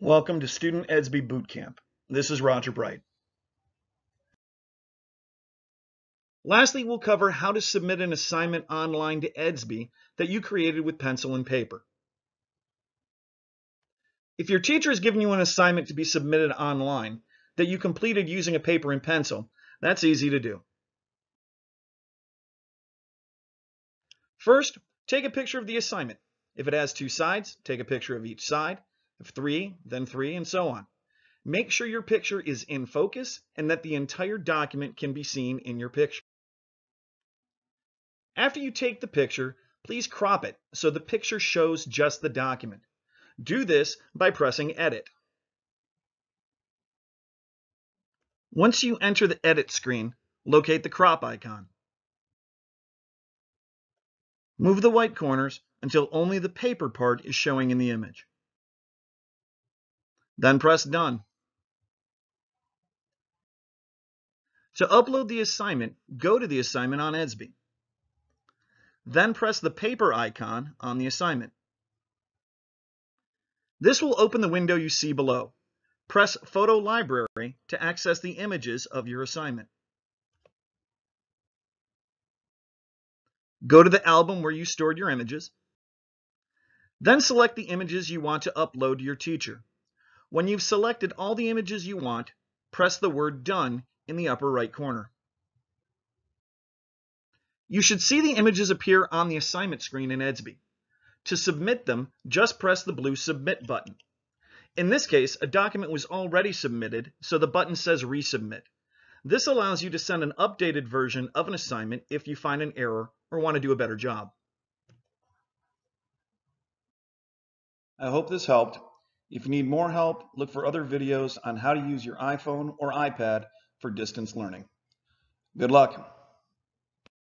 Welcome to Student Edsby Bootcamp. This is Roger Breit. Lastly, we'll cover how to submit an assignment online to Edsby that you created with pencil and paper. If your teacher has given you an assignment to be submitted online that you completed using a paper and pencil, that's easy to do. First, take a picture of the assignment. If it has two sides, take a picture of each side. If three, then three, and so on. Make sure your picture is in focus and that the entire document can be seen in your picture. After you take the picture, please crop it so the picture shows just the document. Do this by pressing Edit. Once you enter the Edit screen, locate the crop icon. Move the white corners until only the paper part is showing in the image. Then press Done. To upload the assignment, go to the assignment on Edsby. Then press the paper icon on the assignment. This will open the window you see below. Press Photo Library to access the images of your assignment. Go to the album where you stored your images. Then select the images you want to upload to your teacher. When you've selected all the images you want, press the word Done in the upper right corner. You should see the images appear on the assignment screen in Edsby. To submit them, just press the blue Submit button. In this case, a document was already submitted, so the button says Resubmit. This allows you to send an updated version of an assignment if you find an error or want to do a better job. I hope this helped. If you need more help, look for other videos on how to use your iPhone or iPad for distance learning. Good luck.